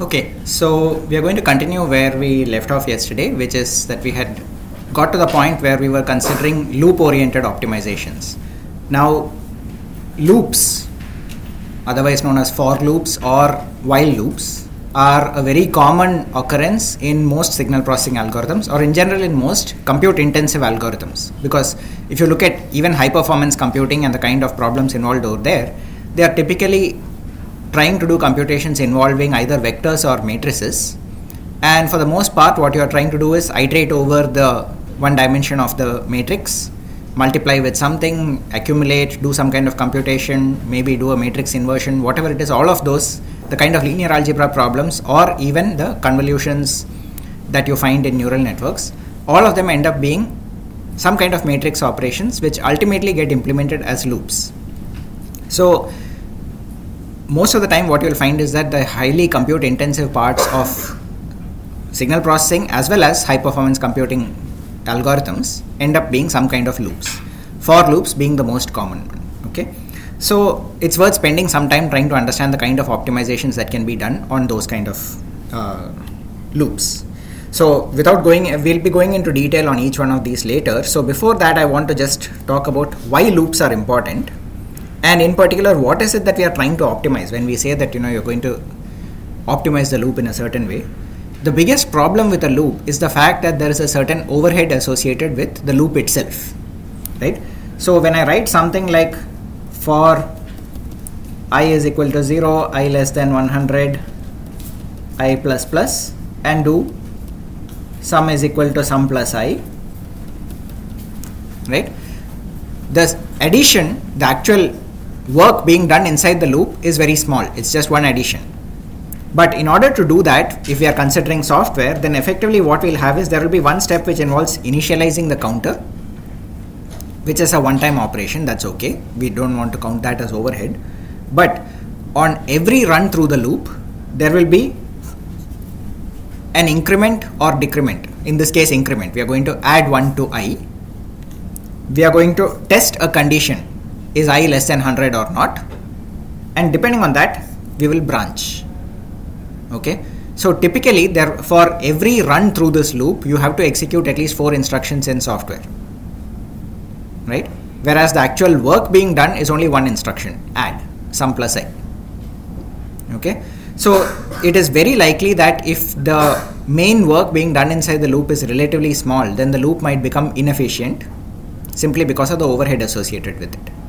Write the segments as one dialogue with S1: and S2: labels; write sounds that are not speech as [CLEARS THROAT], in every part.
S1: Okay, so we are going to continue where we left off yesterday, which is that we had got to the point where we were considering loop oriented optimizations. Now, loops, otherwise known as for loops or while loops, are a very common occurrence in most signal processing algorithms or in general in most compute intensive algorithms because if you look at even high performance computing and the kind of problems involved over there they are typically trying to do computations involving either vectors or matrices. And for the most part what you are trying to do is iterate over the one dimension of the matrix multiply with something accumulate do some kind of computation maybe do a matrix inversion whatever it is all of those the kind of linear algebra problems or even the convolutions that you find in neural networks all of them end up being some kind of matrix operations which ultimately get implemented as loops. So most of the time what you'll find is that the highly compute intensive parts of signal processing as well as high performance computing algorithms end up being some kind of loops for loops being the most common one okay so it's worth spending some time trying to understand the kind of optimizations that can be done on those kind of uh, loops. So without going, we'll be going into detail on each one of these later. So before that, I want to just talk about why loops are important, and in particular, what is it that we are trying to optimize when we say that you know you're going to optimize the loop in a certain way. The biggest problem with a loop is the fact that there is a certain overhead associated with the loop itself, right? So when I write something like for i is equal to 0 i less than 100 i plus plus and do sum is equal to sum plus i right the addition the actual work being done inside the loop is very small. It's just one addition. But in order to do that if we are considering software then effectively what we'll have is there will be one step which involves initializing the counter which is a one time operation. That's okay. We don't want to count that as overhead. But on every run through the loop there will be an increment or decrement. In this case increment. We are going to add 1 to i. We are going to test a condition is i less than 100 or not and depending on that we will branch okay so typically there for every run through this loop you have to execute at least four instructions in software right? Whereas the actual work being done is only one instruction add sum plus i. Okay, so it is very likely that if the main work being done inside the loop is relatively small, then the loop might become inefficient simply because of the overhead associated with it.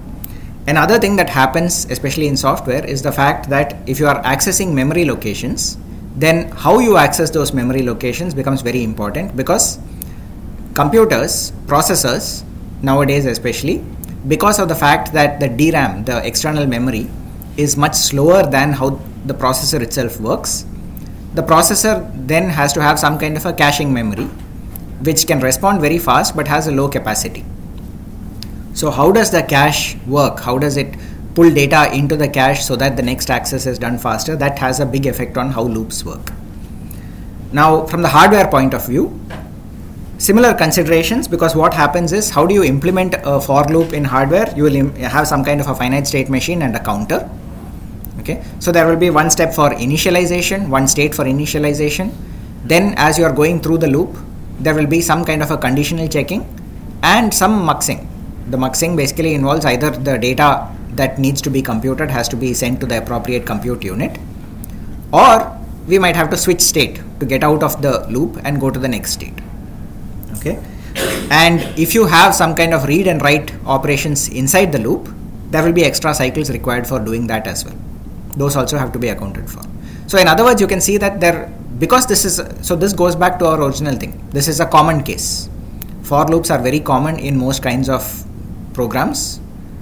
S1: Another thing that happens, especially in software, is the fact that if you are accessing memory locations, then how you access those memory locations becomes very important because computers, processors, nowadays especially because of the fact that the DRAM, the external memory, is much slower than how the processor itself works. The processor then has to have some kind of a caching memory which can respond very fast but has a low capacity. So, how does the cache work? How does it pull data into the cache so that the next access is done faster? That has a big effect on how loops work. Now, from the hardware point of view, similar considerations because what happens is how do you implement a for loop in hardware you will have some kind of a finite state machine and a counter okay so there will be one step for initialization one state for initialization then as you are going through the loop there will be some kind of a conditional checking and some muxing the muxing basically involves either the data that needs to be computed has to be sent to the appropriate compute unit or we might have to switch state to get out of the loop and go to the next state. Okay? And if you have some kind of read and write operations inside the loop there will be extra cycles required for doing that as well. Those also have to be accounted for. So in other words you can see that there because this is so this goes back to our original thing. This is a common case. For loops are very common in most kinds of programs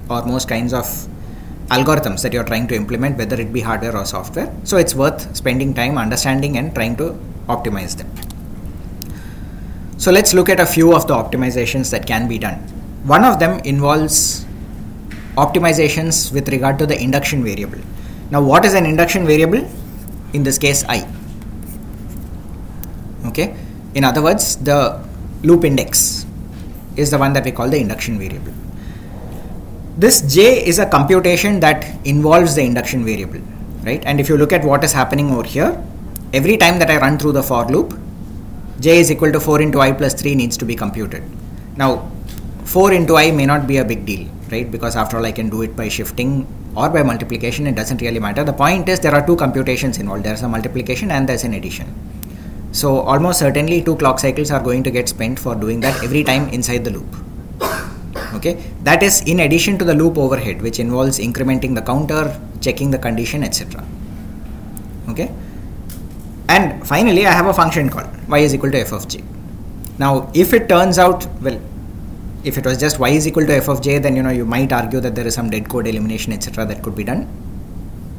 S1: or most kinds of algorithms that you're trying to implement whether it be hardware or software so it's worth spending time understanding and trying to optimize them so let's look at a few of the optimizations that can be done. One of them involves optimizations with regard to the induction variable. Now what is an induction variable? In this case i. Okay. In other words, the loop index is the one that we call the induction variable. This j is a computation that involves the induction variable, right? And if you look at what is happening over here, every time that I run through the for loop, j is equal to 4 into i plus 3 needs to be computed. Now, 4 into i may not be a big deal, right? Because after all, I can do it by shifting or by multiplication, it doesn't really matter. The point is there are two computations involved. There's a multiplication and there's an addition. So almost certainly two clock cycles are going to get spent for doing that every time inside the loop. Okay, that is in addition to the loop overhead, which involves incrementing the counter, checking the condition, etc. Okay, and finally I have a function called y is equal to f of j. Now, if it turns out well, if it was just y is equal to f of j, then you know you might argue that there is some dead code elimination, etc. that could be done.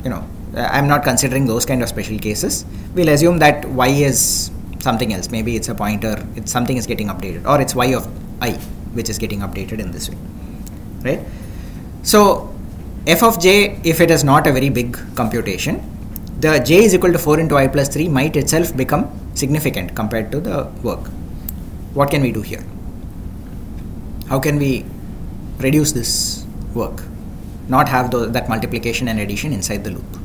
S1: You know, I'm not considering those kind of special cases. We'll assume that y is something else. Maybe it's a pointer, it's something is getting updated, or it's y of i, which is getting updated in this way, right? So f of j, if it is not a very big computation, the j is equal to 4 into i plus 3 might itself become significant compared to the work. What can we do here? How can we reduce this work? Not have that multiplication and addition inside the loop.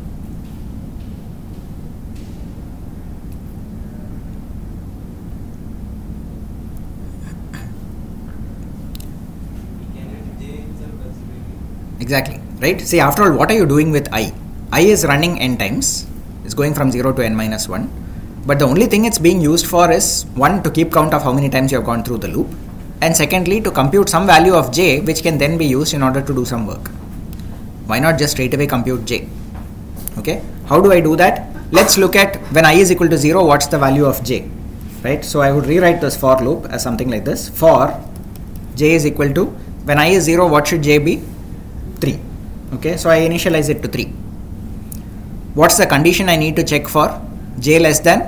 S1: Exactly, right? See, after all, what are you doing with i? i is running n times, it's going from 0 to n minus 1. But the only thing it's being used for is one, to keep count of how many times you have gone through the loop, and secondly, to compute some value of j which can then be used in order to do some work. Why not just straight away compute j? Okay, how do I do that? Let's look at when i is equal to 0, what's the value of j? Right, so I would rewrite this for loop as something like this for j is equal to when i is 0, what should j be? 3 okay so I initialize it to 3 what's the condition I need to check for? J less than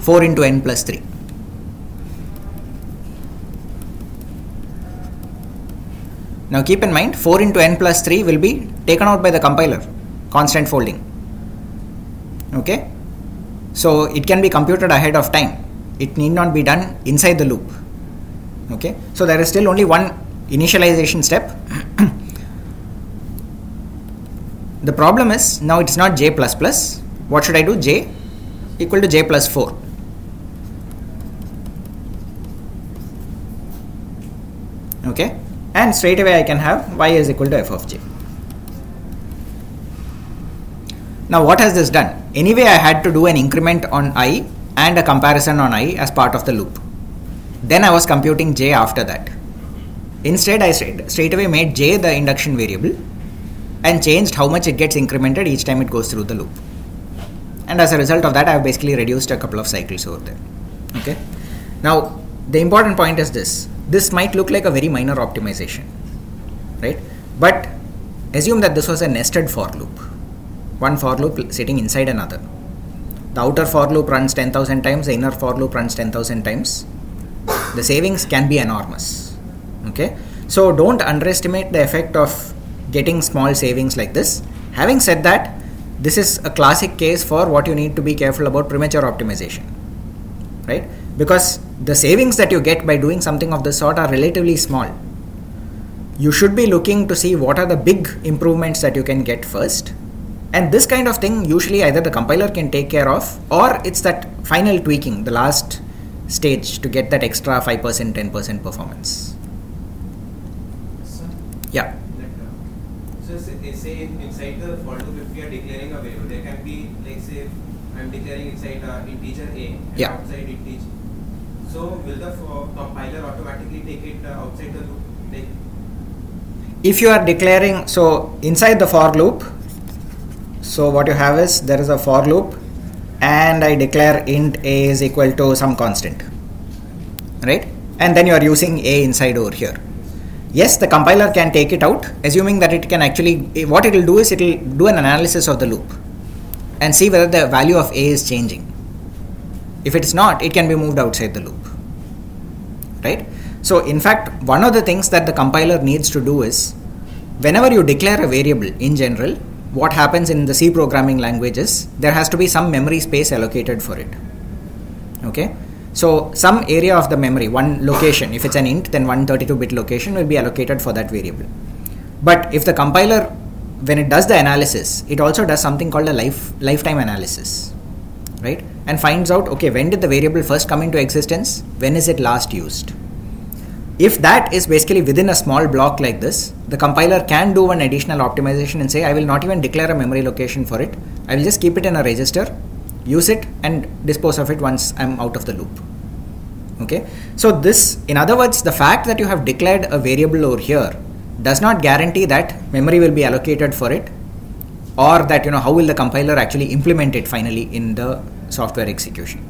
S1: 4 into n plus 3 now keep in mind 4 into n plus 3 will be taken out by the compiler constant folding. Okay? So it can be computed ahead of time. It need not be done inside the loop. Okay? So there is still only one initialization step [CLEARS THROAT] the problem is now it's not j plus plus. What should I do? J equal to j plus 4 okay? And straight away I can have y is equal to f of j. Now what has this done? Anyway I had to do an increment on i and a comparison on i as part of the loop. Then I was computing j after that. Instead, I straight away made j the induction variable and changed how much it gets incremented each time it goes through the loop. And as a result of that, I have basically reduced a couple of cycles over there. Okay. Now, the important point is this. This might look like a very minor optimization, right? But assume that this was a nested for loop. One for loop sitting inside another. The outer for loop runs 10,000 times, the inner for loop runs 10,000 times. The savings can be enormous okay so don't underestimate the effect of getting small savings like this. Having said that this is a classic case for what you need to be careful about premature optimization right? Because the savings that you get by doing something of this sort are relatively small. You should be looking to see what are the big improvements that you can get first. And this kind of thing usually either the compiler can take care of or it's that final tweaking the last stage to get that extra 5% 10% performance. Yeah.
S2: Say inside the for loop, if we are declaring a variable, there can be like say I'm declaring inside uh, integer a and
S1: yeah.
S2: outside integer. So will the compiler automatically take it uh, outside the loop? Like
S1: if you are declaring so inside the for loop, so what you have is there is a for loop and I declare int a is equal to some constant, right? And then you are using a inside over here yes the compiler can take it out assuming that it can actually eh, what it will do is it will do an analysis of the loop and see whether the value of a is changing. If it is not it can be moved outside the loop right? So in fact one of the things that the compiler needs to do is whenever you declare a variable in general what happens in the c programming languages there has to be some memory space allocated for it okay so some area of the memory, one location, if it's an int, then one 32-bit location will be allocated for that variable. But if the compiler, when it does the analysis, it also does something called a life lifetime analysis. right? And finds out, okay, when did the variable first come into existence? When is it last used? If that is basically within a small block like this, the compiler can do one additional optimization and say, I will not even declare a memory location for it. I will just keep it in a register, use it, and dispose of it once I'm out of the loop. Okay, so this, in other words, the fact that you have declared a variable over here does not guarantee that memory will be allocated for it or that you know how will the compiler actually implement it finally in the software execution.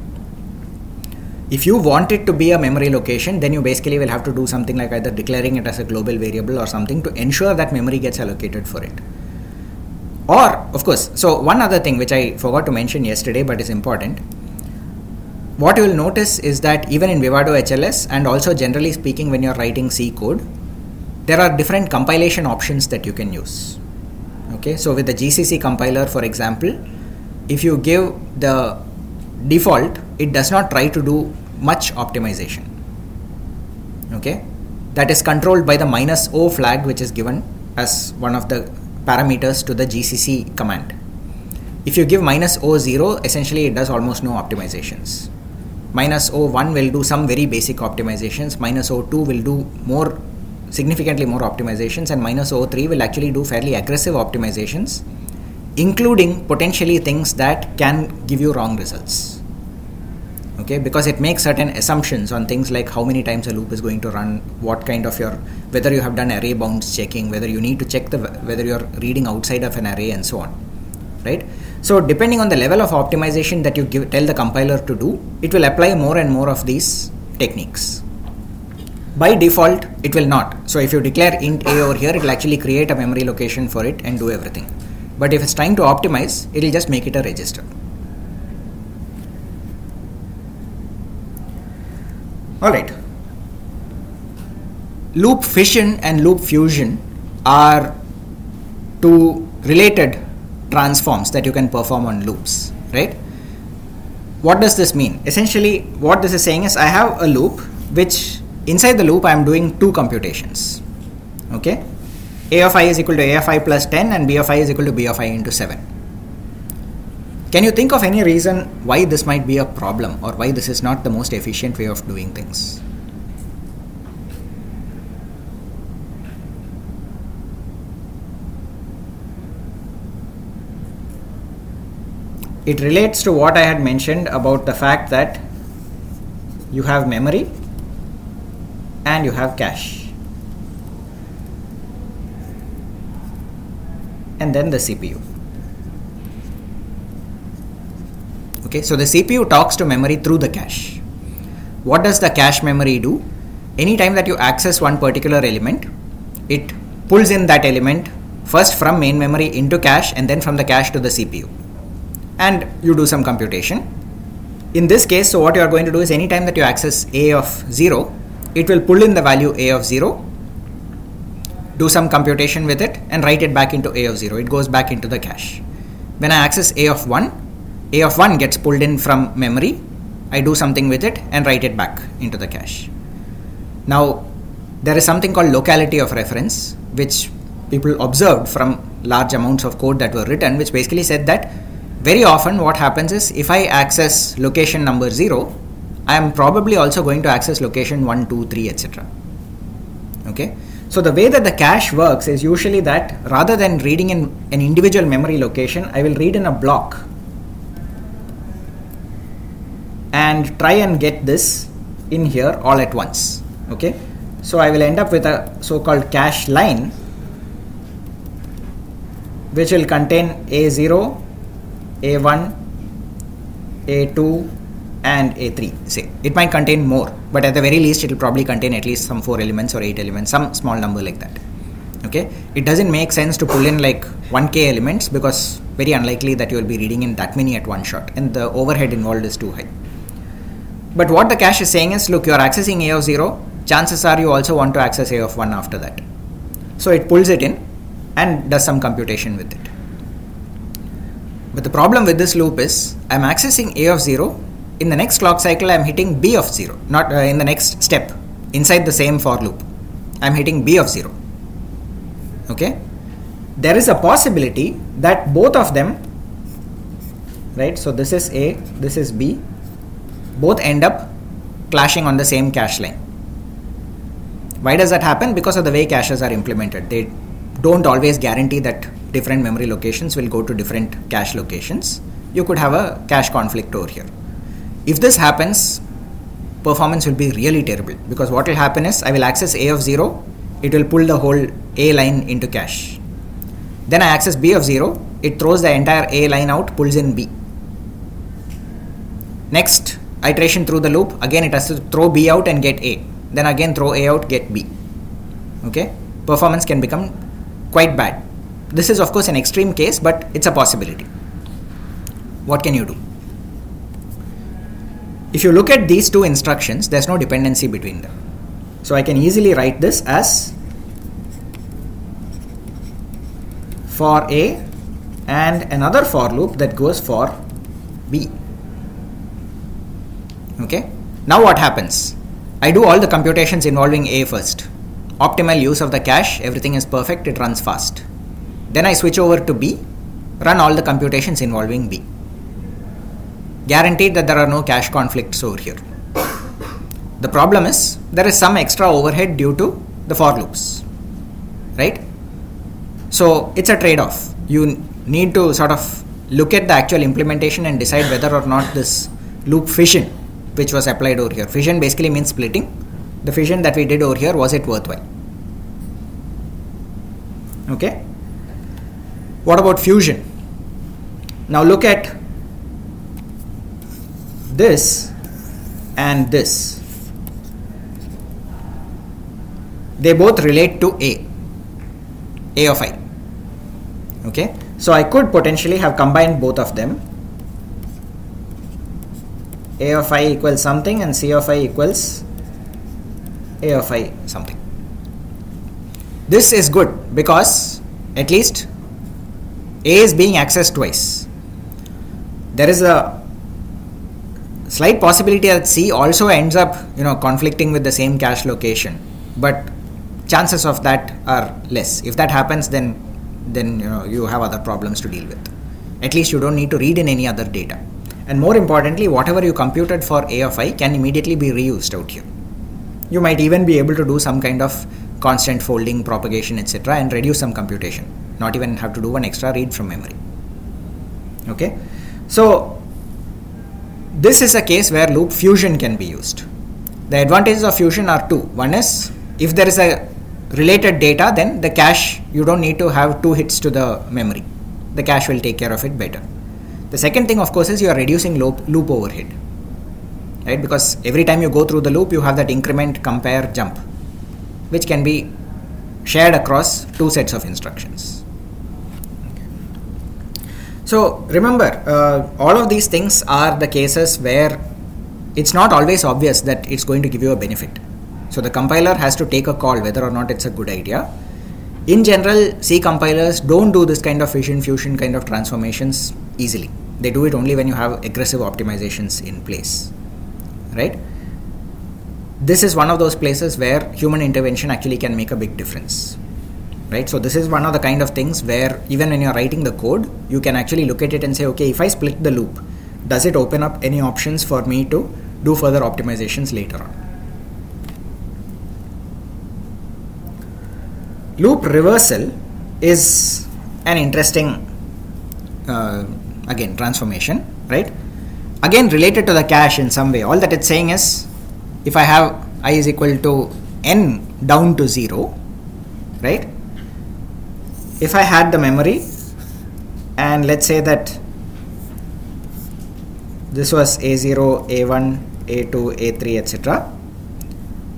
S1: If you want it to be a memory location then you basically will have to do something like either declaring it as a global variable or something to ensure that memory gets allocated for it or of course so one other thing which i forgot to mention yesterday but is important. What you will notice is that even in vivado hls and also generally speaking when you're writing c code there are different compilation options that you can use. Okay so with the gcc compiler for example if you give the default it does not try to do much optimization. Okay that is controlled by the minus o flag which is given as one of the parameters to the gcc command. If you give minus o0 essentially it does almost no optimizations. Minus o1 will do some very basic optimizations. Minus o2 will do more significantly more optimizations. And minus o3 will actually do fairly aggressive optimizations including potentially things that can give you wrong results okay? Because it makes certain assumptions on things like how many times a loop is going to run what kind of your whether you have done array bounds checking whether you need to check the whether you're reading outside of an array and so on right? So depending on the level of optimization that you give tell the compiler to do it will apply more and more of these techniques. By default it will not. So if you declare int a over here it will actually create a memory location for it and do everything. But if it's trying to optimize it will just make it a register all right. Loop fission and loop fusion are two related transforms that you can perform on loops right? What does this mean? Essentially what this is saying is i have a loop which inside the loop i am doing two computations okay? A of i is equal to a of i plus 10 and b of i is equal to b of i into 7 can you think of any reason why this might be a problem or why this is not the most efficient way of doing things it relates to what I had mentioned about the fact that you have memory and you have cache and then the CPU. Okay, so the CPU talks to memory through the cache. What does the cache memory do? Anytime that you access one particular element, it pulls in that element first from main memory into cache and then from the cache to the CPU. And you do some computation. In this case, so what you are going to do is anytime that you access a of 0, it will pull in the value a of 0 do some computation with it and write it back into a of 0 it goes back into the cache when i access a of 1 a of 1 gets pulled in from memory i do something with it and write it back into the cache now there is something called locality of reference which people observed from large amounts of code that were written which basically said that very often what happens is if i access location number 0 I am probably also going to access location 1, 2, 3, etc. Okay. So the way that the cache works is usually that rather than reading in an individual memory location, I will read in a block and try and get this in here all at once. Okay. So I will end up with a so-called cache line which will contain A0, A1, A2, and A3 say it might contain more but at the very least it will probably contain at least some 4 elements or 8 elements some small number like that okay it doesn't make sense to pull in like 1k elements because very unlikely that you will be reading in that many at one shot and the overhead involved is too high but what the cache is saying is look you are accessing a of 0 chances are you also want to access a of 1 after that. So it pulls it in and does some computation with it. But the problem with this loop is i'm accessing a of 0 in the next clock cycle I'm hitting B of 0 not uh, in the next step inside the same for loop. I'm hitting B of 0 okay? There is a possibility that both of them right? So this is A, this is B. Both end up clashing on the same cache line. Why does that happen? Because of the way caches are implemented. They don't always guarantee that different memory locations will go to different cache locations. You could have a cache conflict over here. If this happens, performance will be really terrible because what will happen is I will access A of 0, it will pull the whole A line into cache. Then I access B of 0, it throws the entire A line out, pulls in B. Next iteration through the loop, again it has to throw B out and get A. Then again throw A out, get B. Okay, performance can become quite bad. This is of course an extreme case, but it's a possibility. What can you do? If you look at these two instructions, there's no dependency between them. So I can easily write this as for A and another for loop that goes for B. Okay. Now what happens? I do all the computations involving A first. Optimal use of the cache, everything is perfect, it runs fast. Then I switch over to B, run all the computations involving B. Guaranteed that there are no cache conflicts over here. The problem is there is some extra overhead due to the for loops, right? So it's a trade off. You need to sort of look at the actual implementation and decide whether or not this loop fission, which was applied over here, fission basically means splitting. The fission that we did over here, was it worthwhile? Okay. What about fusion? Now look at this and this. They both relate to A, A of i. Okay, so I could potentially have combined both of them. A of i equals something and C of i equals A of i something. This is good because at least A is being accessed twice. There is a slight possibility that C also ends up, you know, conflicting with the same cache location, but chances of that are less. If that happens, then then you know you have other problems to deal with. At least you don't need to read in any other data. And more importantly, whatever you computed for A of i can immediately be reused out here. You might even be able to do some kind of constant folding, propagation, etc., and reduce some computation. Not even have to do one extra read from memory. Okay, so this is a case where loop fusion can be used. The advantages of fusion are two. One is if there is a related data, then the cache you don't need to have two hits to the memory. The cache will take care of it better. The second thing, of course, is you are reducing loop, loop overhead, right? Because every time you go through the loop, you have that increment, compare, jump, which can be shared across two sets of instructions. So remember, uh, all of these things are the cases where it's not always obvious that it's going to give you a benefit. So the compiler has to take a call whether or not it's a good idea. In general, C compilers don't do this kind of fission fusion kind of transformations easily. They do it only when you have aggressive optimizations in place, right? This is one of those places where human intervention actually can make a big difference, right? So this is one of the kind of things where even when you're writing the code, you can actually look at it and say, okay, if I split the loop, does it open up any options for me to do further optimizations later on? Loop reversal is an interesting uh, again transformation right? Again related to the cache in some way. All that it's saying is if i have i is equal to n down to 0 right? If i had the memory and let's say that this was a0 a1 a2 a3 etc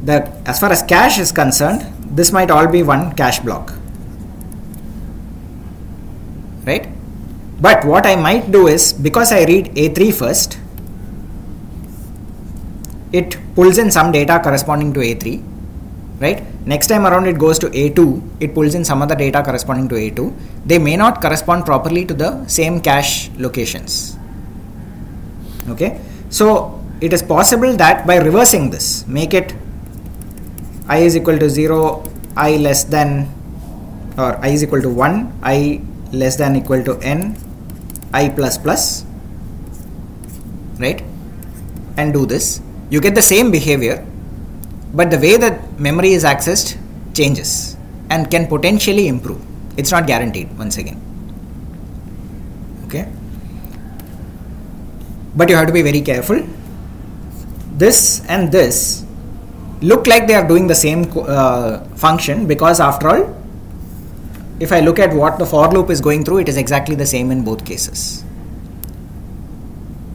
S1: the as far as cache is concerned this might all be one cache block. Right? But what I might do is because I read A3 first it pulls in some data corresponding to A3 right? Next time around it goes to A2 it pulls in some other data corresponding to A2 they may not correspond properly to the same cache locations. Okay? So it is possible that by reversing this make it i is equal to 0 i less than or i is equal to 1 i less than equal to n i plus plus right? And do this. You get the same behavior but the way that memory is accessed changes and can potentially improve. It's not guaranteed once again. Okay? But you have to be very careful. This and this look like they are doing the same uh, function because after all if I look at what the for loop is going through it is exactly the same in both cases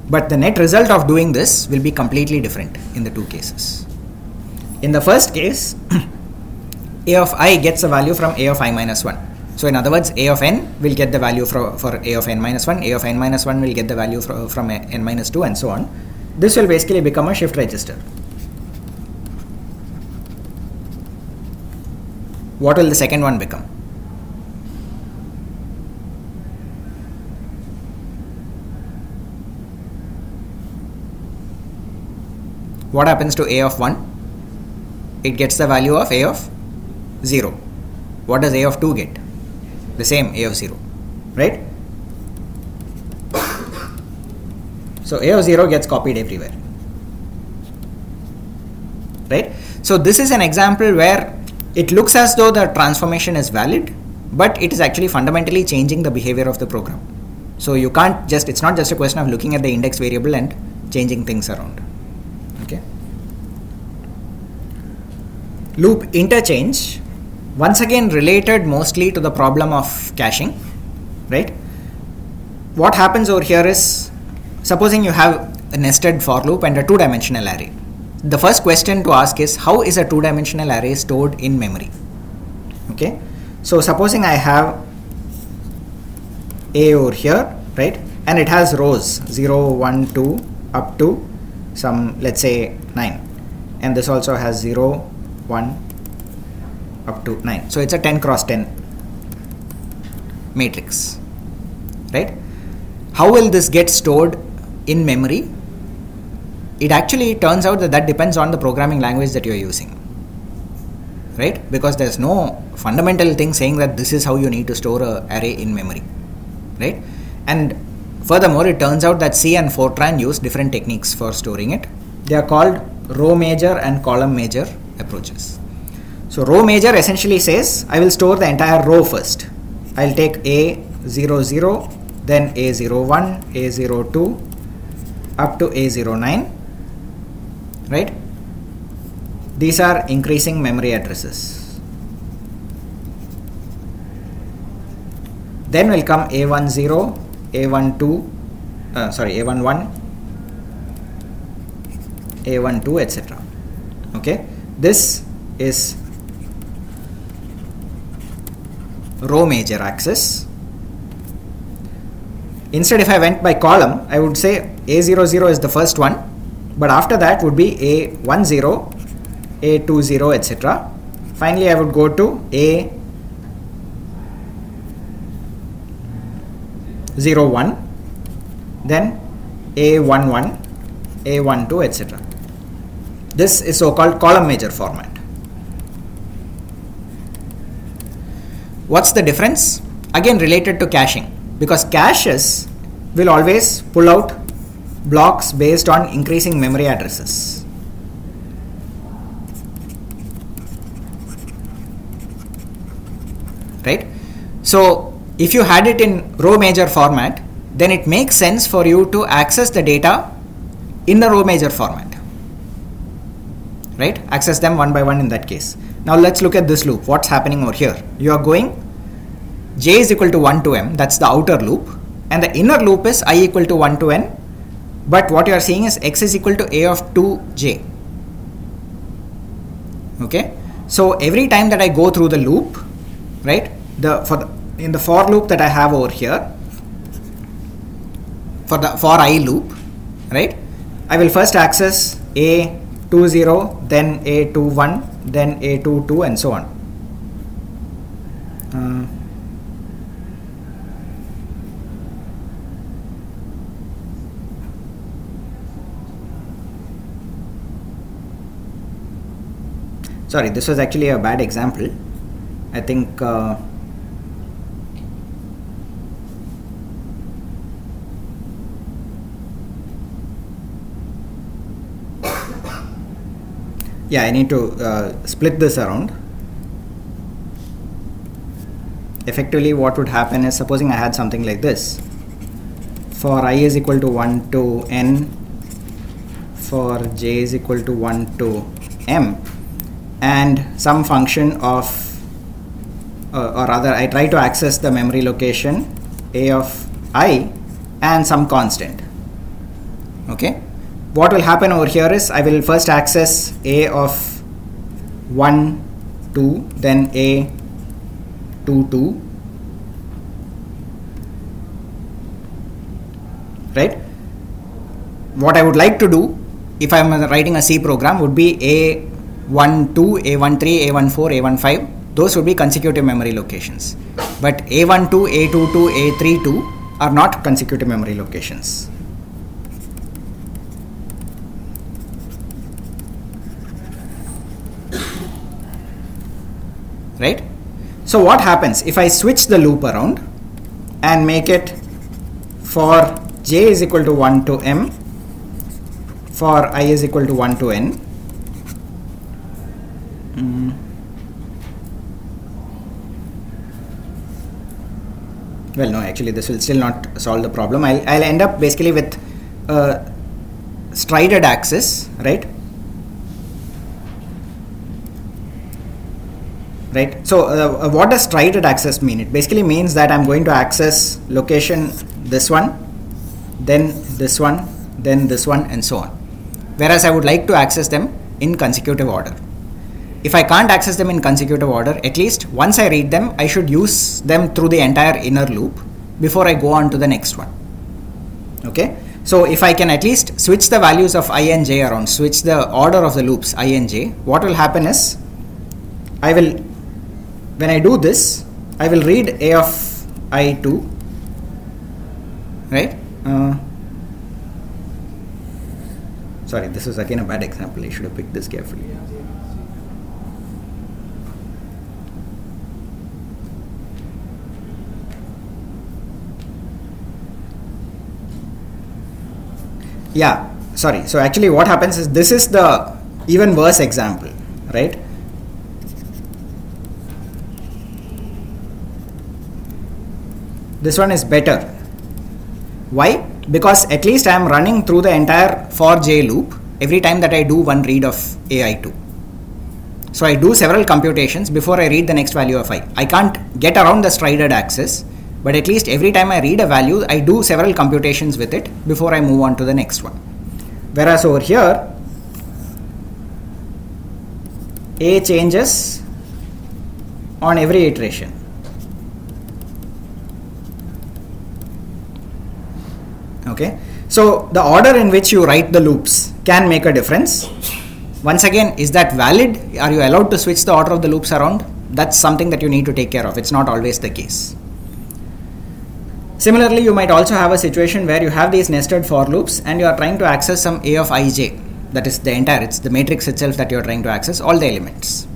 S1: but the net result of doing this will be completely different in the two cases in the first case [CLEARS THROAT] a of i gets a value from a of i minus 1 so in other words, a of n will get the value for, for a of n minus 1, a of n minus 1 will get the value for, from n minus 2 and so on. This will basically become a shift register. What will the second one become? What happens to a of 1? It gets the value of a of 0. What does a of 2 get? the same a of 0 right so a of 0 gets copied everywhere right so this is an example where it looks as though the transformation is valid but it is actually fundamentally changing the behavior of the program. So you can't just it's not just a question of looking at the index variable and changing things around. Okay? Loop interchange once again related mostly to the problem of caching right? What happens over here is supposing you have a nested for loop and a two dimensional array the first question to ask is how is a two dimensional array stored in memory? Okay? So supposing i have a over here right? And it has rows 0 1 2 up to some let's say 9 and this also has 0 1 up to 9 so it's a 10 cross 10 matrix right? How will this get stored in memory it actually turns out that that depends on the programming language that you're using. Right? Because there's no fundamental thing saying that this is how you need to store a array in memory. Right? And furthermore it turns out that c and fortran use different techniques for storing it. They are called row major and column major approaches. So row major essentially says I will store the entire row first. I'll take A00, then A01, A02 up to A09, right? These are increasing memory addresses. Then will come A10, A12, uh, sorry, A11, A12, etc. Okay, this is row major access Instead, if I went by column, I would say A00 is the first one, but after that would be A10, A20, etc. Finally, I would go to A01, then A11, A12, etc. This is so called column major format. What's the difference? Again related to caching because caches will always pull out blocks based on increasing memory addresses. Right? So if you had it in row major format, then it makes sense for you to access the data in the row major format. Right? Access them one by one in that case. Now let's look at this loop. What's happening over here? You are going j is equal to 1 to m, that's the outer loop, and the inner loop is i equal to 1 to n, but what you are seeing is x is equal to a of 2j. Okay, so every time that I go through the loop, right, the for the, in the for loop that I have over here, for the for i loop, right, I will first access a 20, then a 21, then A22 and so on. Uh, sorry this was actually a bad example. I think uh, yeah I need to uh, split this around. Effectively what would happen is supposing I had something like this. For i is equal to 1 to n for j is equal to 1 to m and some function of uh, or rather I try to access the memory location a of i and some constant. Okay? What will happen over here is I will first access a of 1 2 then a 2 2 right? What I would like to do if I am writing a C program would be a1 2 a1 3 a1 4 a1 5 those would be consecutive memory locations. But a1 2 a2 2 a3 2 are not consecutive memory locations. Right? So what happens if I switch the loop around and make it for j is equal to 1 to m for i is equal to 1 to n mm. well no actually this will still not solve the problem. I'll, I'll end up basically with a strided access right? Right? So uh, uh, what does strided access mean? It basically means that i'm going to access location this one then this one then this one and so on. Whereas i would like to access them in consecutive order if i can't access them in consecutive order at least once i read them i should use them through the entire inner loop before i go on to the next one okay so if i can at least switch the values of i and j around switch the order of the loops i and j what will happen is i will when I do this, I will read a of i2, right? Uh, sorry, this is again a bad example. I should have picked this carefully. Yeah, sorry. So actually, what happens is this is the even worse example, right? this one is better. Why? Because at least i am running through the entire for j loop every time that i do one read of ai2 so i do several computations before i read the next value of i i can't get around the strided access but at least every time i read a value i do several computations with it before i move on to the next one. Whereas over here a changes on every iteration. Okay? So the order in which you write the loops can make a difference. Once again is that valid? Are you allowed to switch the order of the loops around? That's something that you need to take care of. It's not always the case similarly you might also have a situation where you have these nested for loops and you are trying to access some a of ij that is the entire it's the matrix itself that you are trying to access all the elements.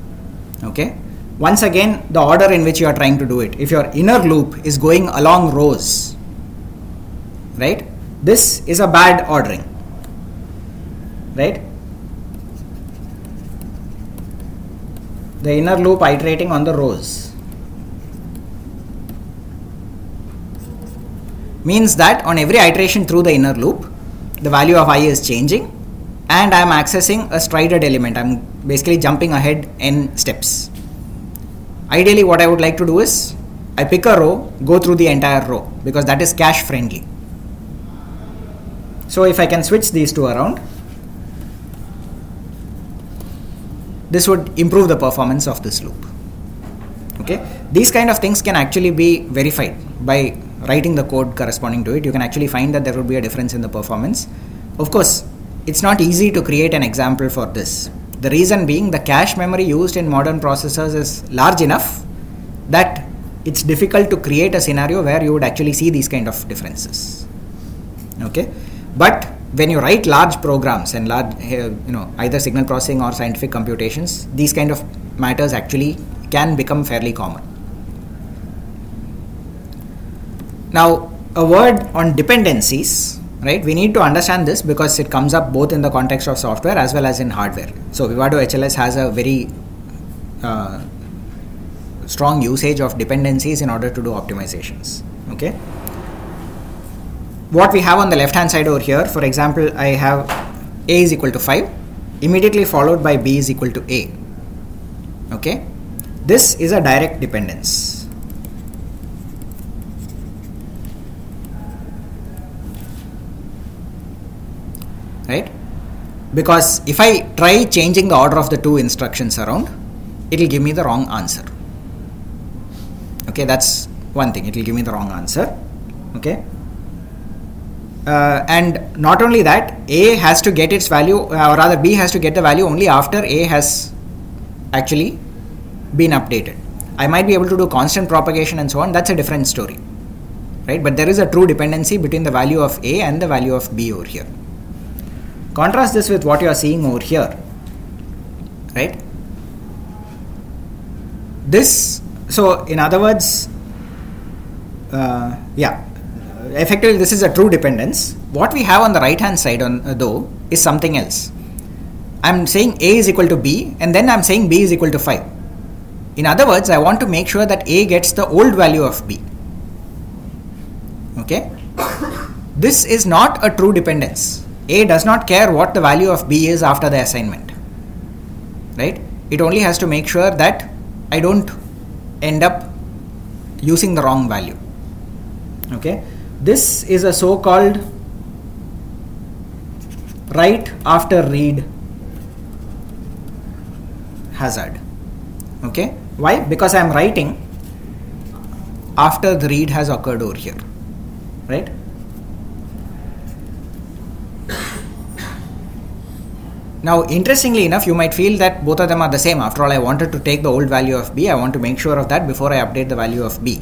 S1: Okay? Once again the order in which you are trying to do it. If your inner loop is going along rows right? This is a bad ordering. Right? The inner loop iterating on the rows means that on every iteration through the inner loop the value of i is changing and I am accessing a strided element. I am basically jumping ahead n steps. Ideally what I would like to do is I pick a row, go through the entire row because that is cache friendly. So if I can switch these two around, this would improve the performance of this loop. Okay, these kind of things can actually be verified by writing the code corresponding to it. You can actually find that there would be a difference in the performance. Of course, it's not easy to create an example for this. The reason being the cache memory used in modern processors is large enough that it's difficult to create a scenario where you would actually see these kind of differences. Okay but when you write large programs and large eh, you know either signal processing or scientific computations these kind of matters actually can become fairly common now a word on dependencies right? We need to understand this because it comes up both in the context of software as well as in hardware. So vivado hls has a very uh, strong usage of dependencies in order to do optimizations okay? What we have on the left hand side over here for example i have a is equal to 5 immediately followed by b is equal to a okay? This is a direct dependence right? Because if I try changing the order of the two instructions around it will give me the wrong answer. Okay that's one thing. It will give me the wrong answer. Okay? Uh, and not only that a has to get its value uh, or rather b has to get the value only after a has actually been updated. I might be able to do constant propagation and so on. That's a different story right? But there is a true dependency between the value of a and the value of b over here Contrast this with what you are seeing over here, right? This, so in other words, uh, yeah, effectively this is a true dependence. What we have on the right hand side on uh, though is something else. I'm saying A is equal to B and then I'm saying B is equal to 5. In other words, I want to make sure that A gets the old value of B. Okay? This is not a true dependence. A does not care what the value of B is after the assignment. Right? It only has to make sure that I don't end up using the wrong value. Okay? This is a so called write after read hazard. Okay? Why? Because I am writing after the read has occurred over here. Right? Now, interestingly enough, you might feel that both of them are the same. After all, I wanted to take the old value of b, I want to make sure of that before I update the value of b.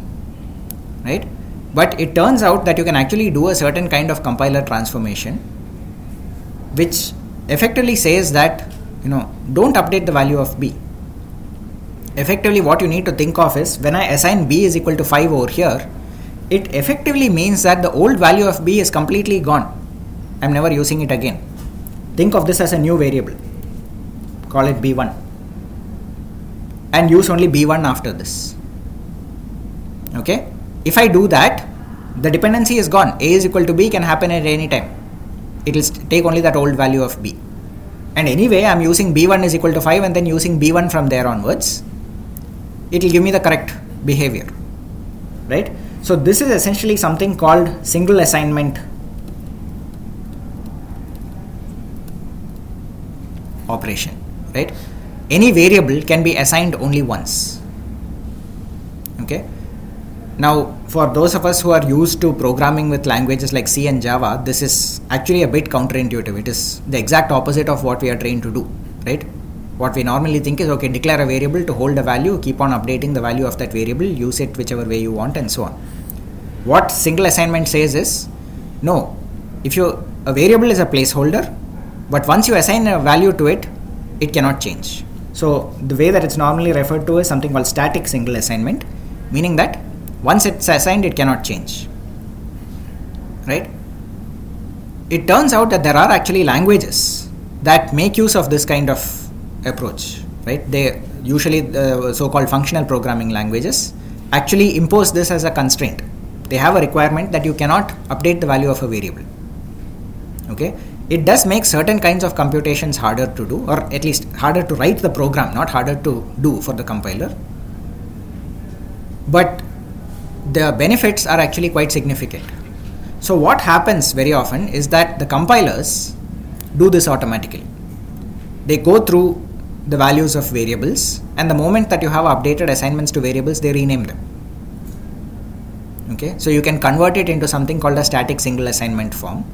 S1: Right? But it turns out that you can actually do a certain kind of compiler transformation which effectively says that, you know, don't update the value of b. Effectively, what you need to think of is when I assign b is equal to 5 over here, it effectively means that the old value of b is completely gone. I'm never using it again Think of this as a new variable. Call it b1 and use only b1 after this. Okay? If I do that, the dependency is gone. A is equal to b can happen at any time. It will take only that old value of b. And anyway, I'm using b1 is equal to 5 and then using b1 from there onwards. It will give me the correct behavior. Right? So this is essentially something called single assignment operation right? Any variable can be assigned only once okay? Now for those of us who are used to programming with languages like c and java this is actually a bit counterintuitive. It is the exact opposite of what we are trained to do right? What we normally think is okay declare a variable to hold a value keep on updating the value of that variable use it whichever way you want and so on. What single assignment says is no if you a variable is a placeholder but once you assign a value to it it cannot change. So the way that it's normally referred to is something called static single assignment meaning that once it's assigned it cannot change. Right? It turns out that there are actually languages that make use of this kind of approach right? They usually the so-called functional programming languages actually impose this as a constraint. They have a requirement that you cannot update the value of a variable. Okay it does make certain kinds of computations harder to do or at least harder to write the program not harder to do for the compiler. But the benefits are actually quite significant. So what happens very often is that the compilers do this automatically. They go through the values of variables and the moment that you have updated assignments to variables they rename them. Okay? So you can convert it into something called a static single assignment form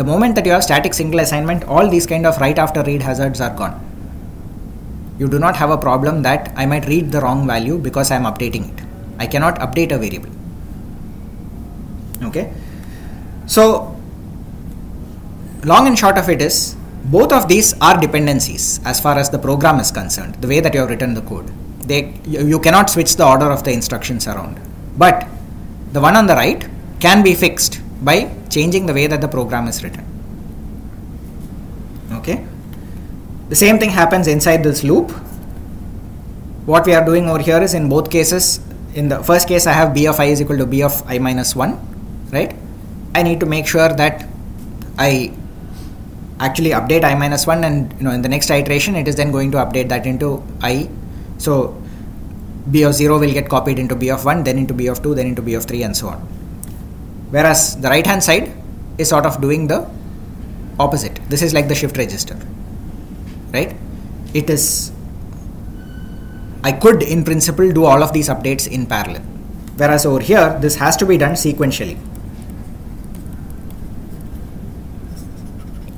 S1: the moment that you have static single assignment, all these kind of write after read hazards are gone. You do not have a problem that I might read the wrong value because I am updating it. I cannot update a variable. Okay. So, long and short of it is both of these are dependencies as far as the program is concerned, the way that you have written the code. They, you cannot switch the order of the instructions around. But the one on the right can be fixed by changing the way that the program is written. Okay. The same thing happens inside this loop. What we are doing over here is in both cases, in the first case I have b of i is equal to b of i minus 1, right? I need to make sure that I actually update i minus 1 and you know in the next iteration it is then going to update that into i. So b of 0 will get copied into b of 1, then into b of 2, then into b of 3 and so on. Whereas the right hand side is sort of doing the opposite. This is like the shift register, right? It is, I could in principle do all of these updates in parallel. Whereas over here, this has to be done sequentially.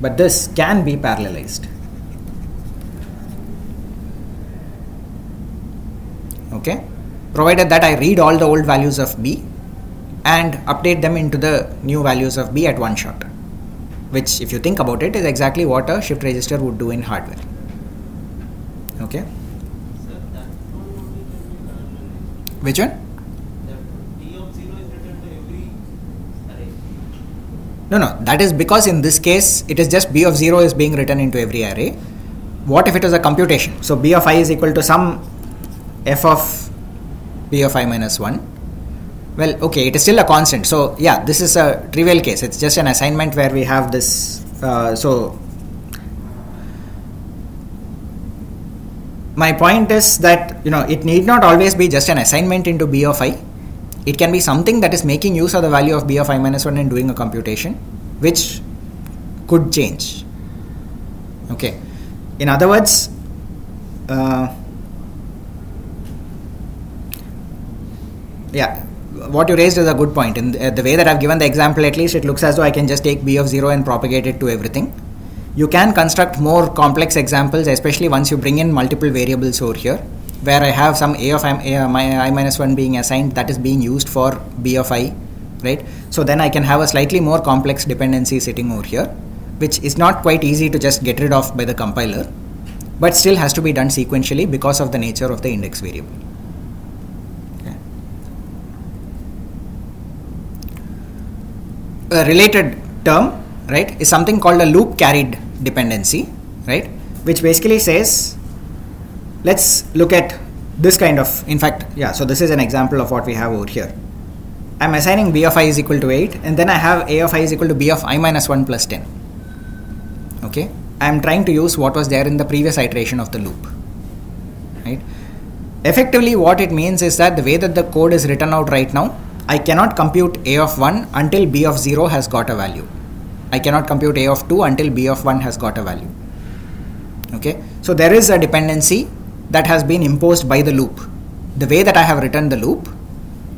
S1: But this can be parallelized. okay provided that I read all the old values of b and update them into the new values of b at one shot which if you think about it is exactly what a shift register would do in hardware. Okay? Which one? No no that is because in this case it is just b of 0 is being written into every array. What if it was a computation? So b of i is equal to some f of b of i minus 1 well okay it is still a constant. So yeah this is a trivial case. It's just an assignment where we have this uh, so my point is that you know it need not always be just an assignment into b of i. It can be something that is making use of the value of b of i minus 1 and doing a computation which could change. Okay. In other words uh, yeah what you raised is a good point. In uh, the way that i've given the example at least it looks as though i can just take b of 0 and propagate it to everything. You can construct more complex examples especially once you bring in multiple variables over here where i have some a of my, i minus 1 being assigned that is being used for b of i right? So then i can have a slightly more complex dependency sitting over here which is not quite easy to just get rid of by the compiler but still has to be done sequentially because of the nature of the index variable a related term, right, is something called a loop carried dependency, right, which basically says, let's look at this kind of, in fact, yeah, so this is an example of what we have over here. I'm assigning b of i is equal to 8 and then I have a of i is equal to b of i minus 1 plus 10. Okay, I'm trying to use what was there in the previous iteration of the loop, right. Effectively, what it means is that the way that the code is written out right now, I cannot compute a of 1 until b of 0 has got a value. I cannot compute a of 2 until b of 1 has got a value. Okay, so there is a dependency that has been imposed by the loop. The way that I have written the loop,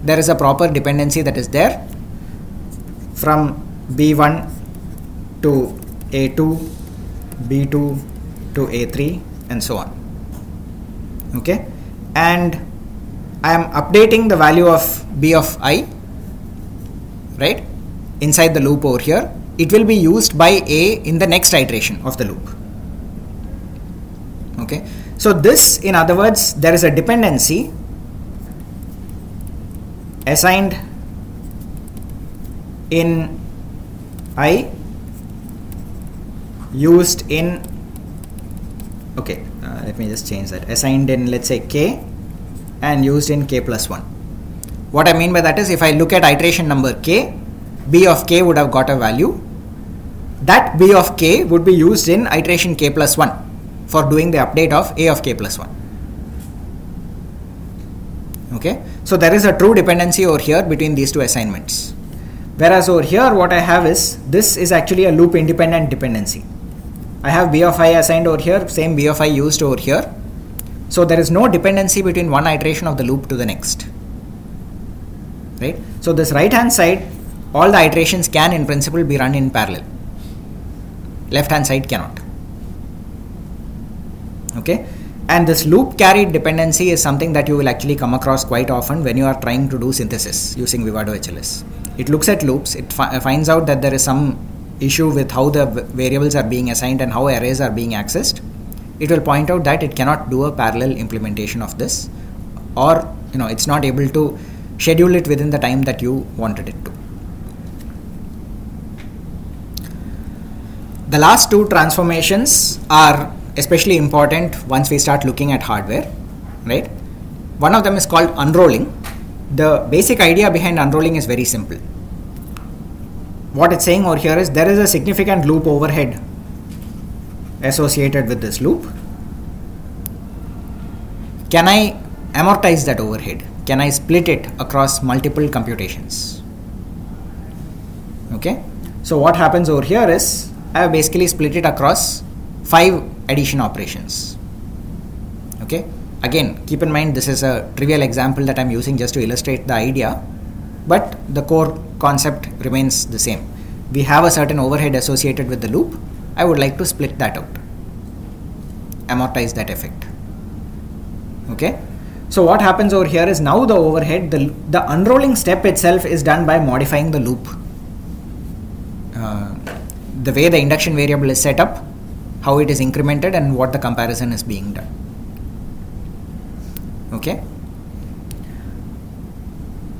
S1: there is a proper dependency that is there from b1 to a2, b2 to a3, and so on. Okay, and I am updating the value of b of i right inside the loop over here. It will be used by a in the next iteration of the loop. Okay. So this in other words there is a dependency assigned in i used in okay uh, let me just change that. Assigned in let's say k and used in k plus 1. What I mean by that is if I look at iteration number k, b of k would have got a value. That b of k would be used in iteration k plus 1 for doing the update of a of k plus 1. Okay, so there is a true dependency over here between these two assignments. Whereas over here, what I have is this is actually a loop independent dependency. I have b of i assigned over here, same b of i used over here so there is no dependency between one iteration of the loop to the next. Right? So this right hand side, all the iterations can in principle be run in parallel. Left hand side cannot. Okay? And this loop carried dependency is something that you will actually come across quite often when you are trying to do synthesis using Vivado HLS. It looks at loops, it fi- uh, finds out that there is some issue with how the variables are being assigned and how arrays are being accessed it will point out that it cannot do a parallel implementation of this or you know it's not able to schedule it within the time that you wanted it to the last two transformations are especially important once we start looking at hardware, right? One of them is called unrolling. The basic idea behind unrolling is very simple. What it's saying over here is there is a significant loop overhead associated with this loop. Can I amortize that overhead? Can I split it across multiple computations? Okay, so what happens over here is I have basically split it across five addition operations. Okay, again, keep in mind this is a trivial example that I'm using just to illustrate the idea, but the core concept remains the same. We have a certain overhead associated with the loop. I would like to split that out, amortize that effect. Okay, so what happens over here is now the overhead, the, the unrolling step itself is done by modifying the loop. Uh, the way the induction variable is set up, how it is incremented and what the comparison is being done. Okay.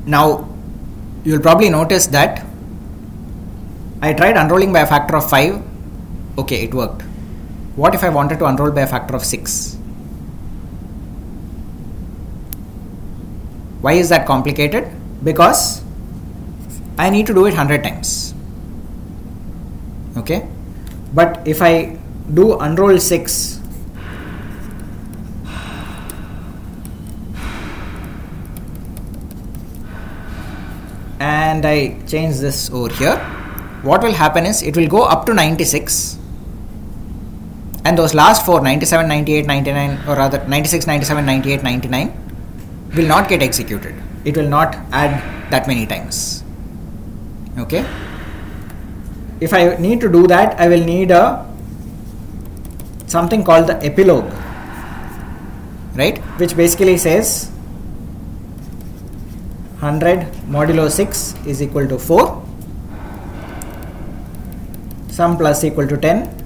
S1: Now, you'll probably notice that I tried unrolling by a factor of 5. Okay, it worked. What if I wanted to unroll by a factor of 6? Why is that complicated? Because I need to do it 100 times. Okay? But if I do unroll 6, and I change this over here, what will happen is it will go up to 96 and those last four 97 98 99 or rather 96 97 98 99 will not get executed. It will not add that many times. Okay. If I need to do that, I will need a something called the epilogue, right? Which basically says 100 modulo 6 is equal to 4 sum plus equal to 10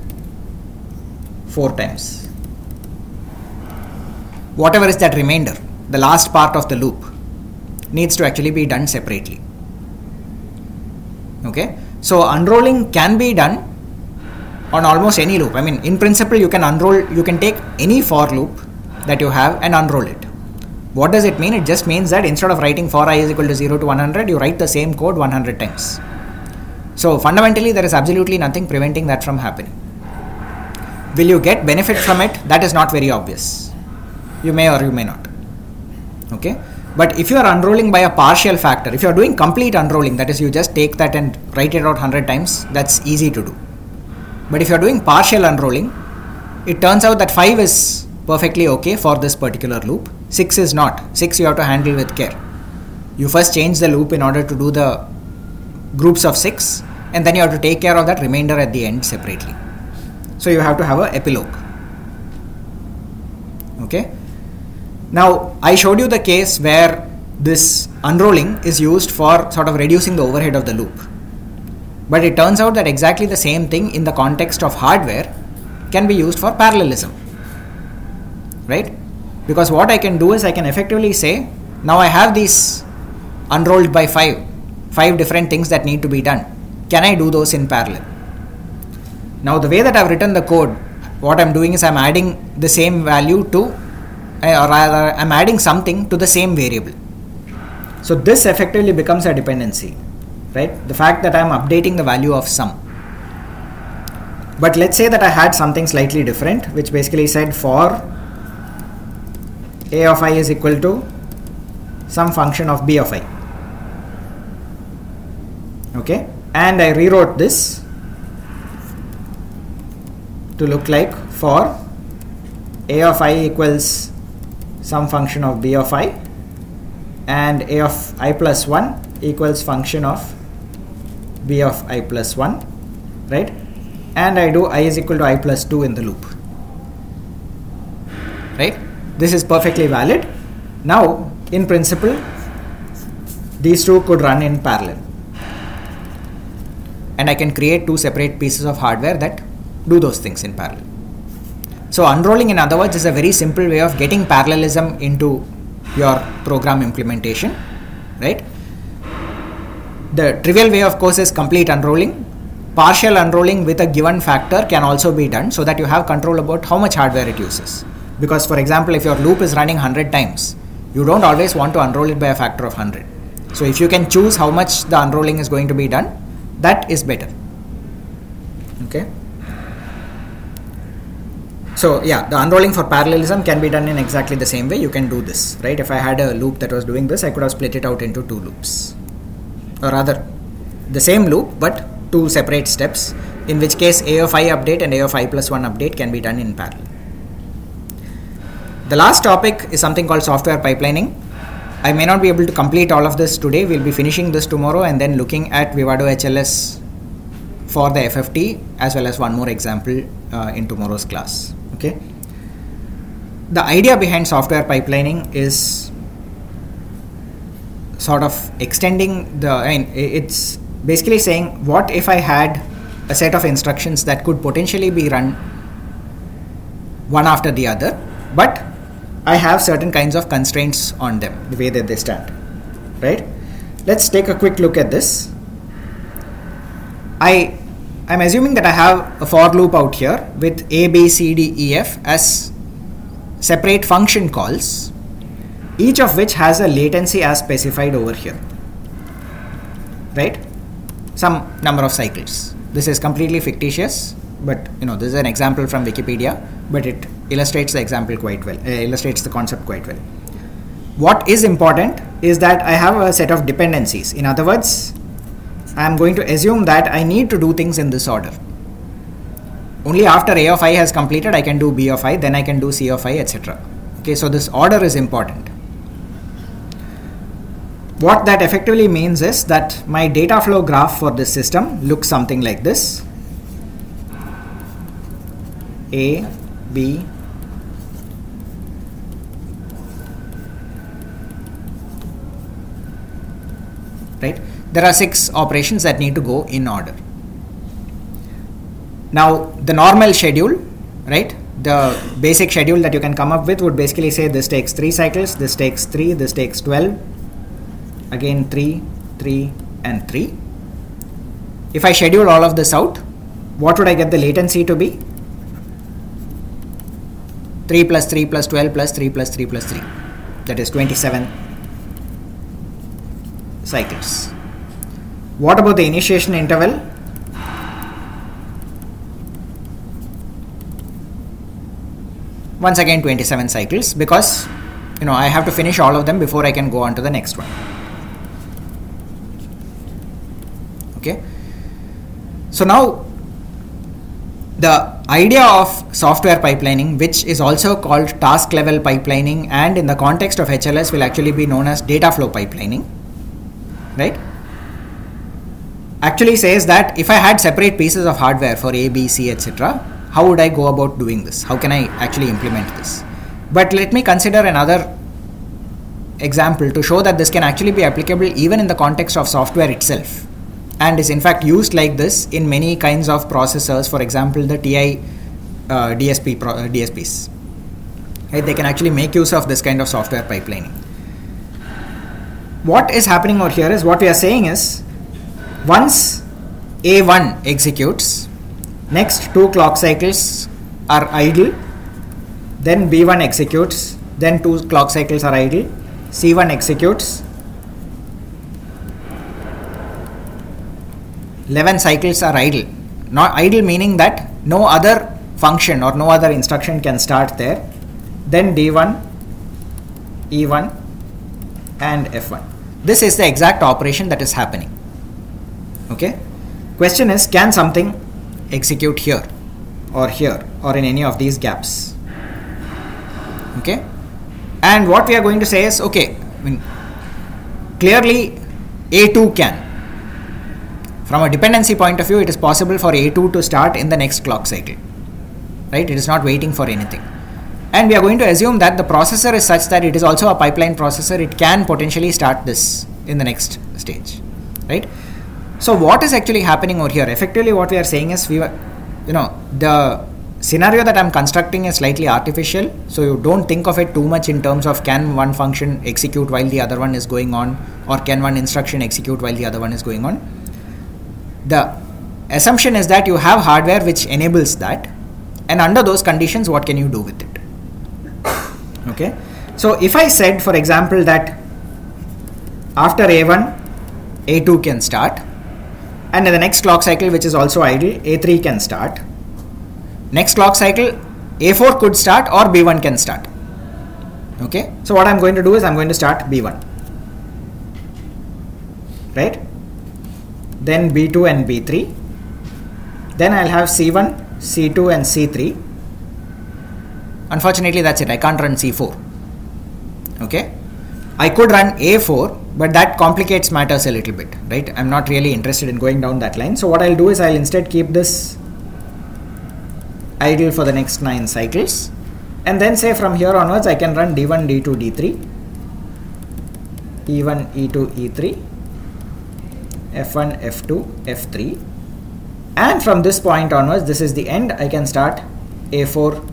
S1: 4 times. Whatever is that remainder the last part of the loop needs to actually be done separately. Okay? So unrolling can be done on almost any loop. I mean in principle you can unroll you can take any for loop that you have and unroll it. What does it mean? It just means that instead of writing for i is equal to 0 to 100 you write the same code 100 times. So fundamentally there is absolutely nothing preventing that from happening will you get benefit from it? That is not very obvious. You may or you may not. Okay? But if you are unrolling by a partial factor if you are doing complete unrolling that is you just take that and write it out 100 times that's easy to do. But if you are doing partial unrolling it turns out that 5 is perfectly okay for this particular loop. 6 is not. 6 you have to handle with care. You first change the loop in order to do the groups of 6 and then you have to take care of that remainder at the end separately so you have to have an epilogue okay now, I showed you the case where this unrolling is used for sort of reducing the overhead of the loop. But it turns out that exactly the same thing in the context of hardware can be used for parallelism. Right? Because what I can do is I can effectively say, now I have these unrolled by five, five different things that need to be done. Can I do those in parallel? Now, the way that I've written the code, what I'm doing is I'm adding the same value to eh, or rather I'm adding something to the same variable. So this effectively becomes a dependency, right? The fact that I'm updating the value of sum. But let's say that I had something slightly different, which basically said for a of i is equal to some function of b of i. Okay, and I rewrote this to look like for a of i equals some function of b of i and a of i plus 1 equals function of b of i plus 1 right? And I do i is equal to i plus 2 in the loop right? This is perfectly valid. Now in principle these two could run in parallel. And I can create two separate pieces of hardware that do those things in parallel so unrolling in other words is a very simple way of getting parallelism into your program implementation, right? The trivial way of course is complete unrolling. partial unrolling with a given factor can also be done so that you have control about how much hardware it uses. Because, for example, if your loop is running 100 times, you don't always want to unroll it by a factor of 100. So, if you can choose how much the unrolling is going to be done, that is better. Okay. So yeah, the unrolling for parallelism can be done in exactly the same way. You can do this, right? If I had a loop that was doing this, I could have split it out into two loops. Or rather, the same loop but two separate steps, in which case A of i update and A of i plus 1 update can be done in parallel. The last topic is something called software pipelining. I may not be able to complete all of this today. We'll be finishing this tomorrow and then looking at Vivado HLS for the FFT as well as one more example uh, in tomorrow's class. Okay. The idea behind software pipelining is sort of extending the. I mean, it's basically saying what if I had a set of instructions that could potentially be run one after the other, but I have certain kinds of constraints on them, the way that they stand. Right? Let's take a quick look at this. I I'm assuming that I have a for loop out here with a, b, c, d, e, f as separate function calls, each of which has a latency as specified over here. Right? Some number of cycles. This is completely fictitious, but you know this is an example from Wikipedia, but it illustrates the example quite well, uh, illustrates the concept quite well. What is important is that I have a set of dependencies. In other words, I am going to assume that I need to do things in this order. Only after A of i has completed, I can do B of i, then I can do C of i, etc. Okay, so this order is important. What that effectively means is that my data flow graph for this system looks something like this A, B, right there are six operations that need to go in order. Now the normal schedule right? The basic schedule that you can come up with would basically say this takes 3 cycles this takes 3 this takes 12 again 3 3 and 3 if i schedule all of this out what would i get the latency to be? 3 plus 3 plus 12 plus 3 plus 3 plus 3 that is 27 cycles what about the initiation interval? Once again 27 cycles because you know I have to finish all of them before I can go on to the next one. Okay. So now the idea of software pipelining which is also called task level pipelining and in the context of HLS will actually be known as data flow pipelining right actually says that if I had separate pieces of hardware for A, B, C, etc., how would I go about doing this? How can I actually implement this? But let me consider another example to show that this can actually be applicable even in the context of software itself and is in fact used like this in many kinds of processors for example the TI uh, DSP pro- uh, DSPs right they can actually make use of this kind of software pipelining what is happening over here is what we are saying is once A1 executes, next two clock cycles are idle, then B1 executes, then two clock cycles are idle, C1 executes, 11 cycles are idle. Not idle meaning that no other function or no other instruction can start there. Then D1, E1 and F1. This is the exact operation that is happening okay? Question is can something execute here or here or in any of these gaps? Okay? And what we are going to say is okay I mean, clearly a2 can. From a dependency point of view it is possible for a2 to start in the next clock cycle. Right? It is not waiting for anything. And we are going to assume that the processor is such that it is also a pipeline processor. It can potentially start this in the next stage. Right so what is actually happening over here? Effectively, what we are saying is we, were, you know, the scenario that I'm constructing is slightly artificial. So you don't think of it too much in terms of can one function execute while the other one is going on, or can one instruction execute while the other one is going on. The assumption is that you have hardware which enables that and under those conditions what can you do with it okay so if i said for example that after a1 a2 can start and the next clock cycle which is also idle a3 can start. Next clock cycle a4 could start or b1 can start. Okay? So what i'm going to do is i'm going to start b1 right? Then b2 and b3 then i'll have c1 c2 and c3 unfortunately that's it. I can't run c4 okay i could run a4 but that complicates matters a little bit right? I'm not really interested in going down that line. So what i'll do is i'll instead keep this idle for the next 9 cycles. And then say from here onwards I can run d1 d2 d3 e1 e2 e3 f1 f2 f3 and from this point onwards this is the end. I can start a4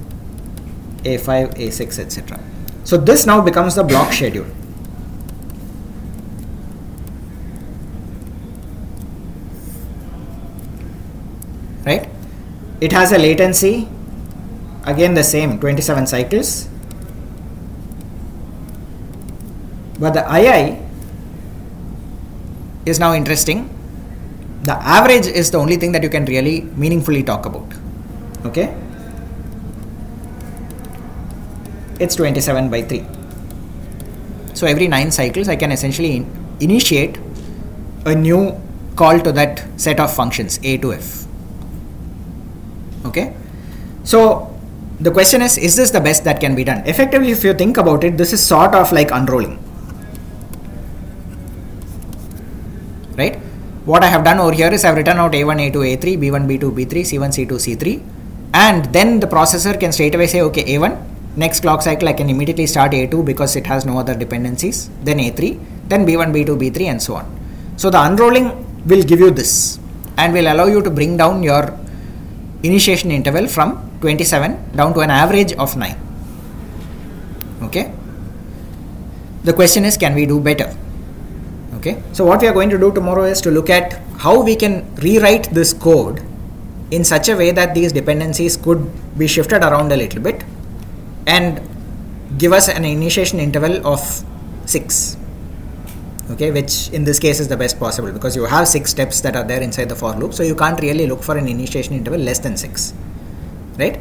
S1: a5 a6 etc so this now becomes the block schedule right? It has a latency again the same 27 cycles. But the II is now interesting. The average is the only thing that you can really meaningfully talk about okay? It's 27 by 3 so every 9 cycles I can essentially in initiate a new call to that set of functions a to f okay? So the question is is this the best that can be done? Effectively if you think about it this is sort of like unrolling. Right? What i have done over here is i've written out a1 a2 a3 b1 b2 b3 c1 c2 c3 and then the processor can straight away say okay a1 next clock cycle i can immediately start a2 because it has no other dependencies then a3 then b1 b2 b3 and so on. So the unrolling will give you this and will allow you to bring down your initiation interval from 27 down to an average of 9 okay? The question is can we do better? Okay? So what we are going to do tomorrow is to look at how we can rewrite this code in such a way that these dependencies could be shifted around a little bit and give us an initiation interval of 6 okay which in this case is the best possible because you have six steps that are there inside the for loop. So you can't really look for an initiation interval less than 6 right?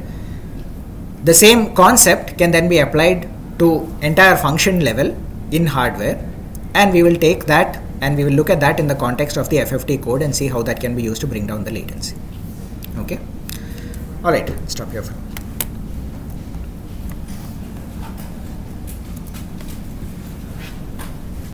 S1: The same concept can then be applied to entire function level in hardware. And we will take that and we will look at that in the context of the FFT code and see how that can be used to bring down the latency. Okay? All right stop here